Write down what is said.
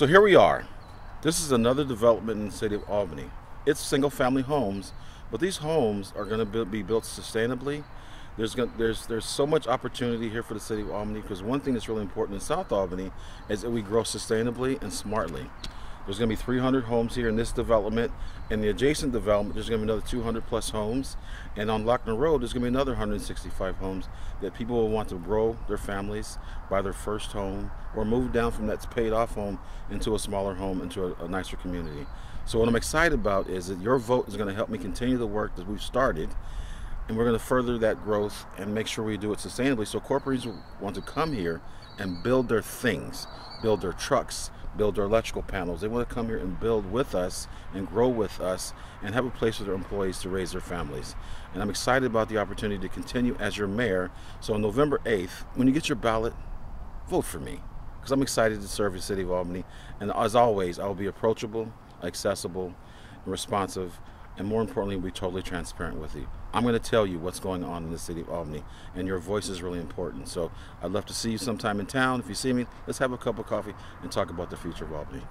So here we are. This is another development in the city of Albany. It's single family homes, but these homes are going to be built sustainably. There's, gonna, there's, there's so much opportunity here for the city of Albany because one thing that's really important in South Albany is that we grow sustainably and smartly. There's going to be 300 homes here in this development. In the adjacent development, there's going to be another 200 plus homes. And on Lochner Road, there's going to be another 165 homes that people will want to grow their families, buy their first home, or move down from that paid off home into a smaller home, into a, a nicer community. So what I'm excited about is that your vote is going to help me continue the work that we've started and we're going to further that growth and make sure we do it sustainably. So corporations want to come here and build their things build their trucks build their electrical panels. They want to come here and build with us and grow with us and have a place for their employees to raise their families. And i'm excited about the opportunity to continue as your mayor. So on november 8th when you get your ballot vote for me because i'm excited to serve the city of albany. And as always i will be approachable accessible and responsive and more importantly, be totally transparent with you. I'm going to tell you what's going on in the city of Albany, and your voice is really important. So I'd love to see you sometime in town. If you see me, let's have a cup of coffee and talk about the future of Albany.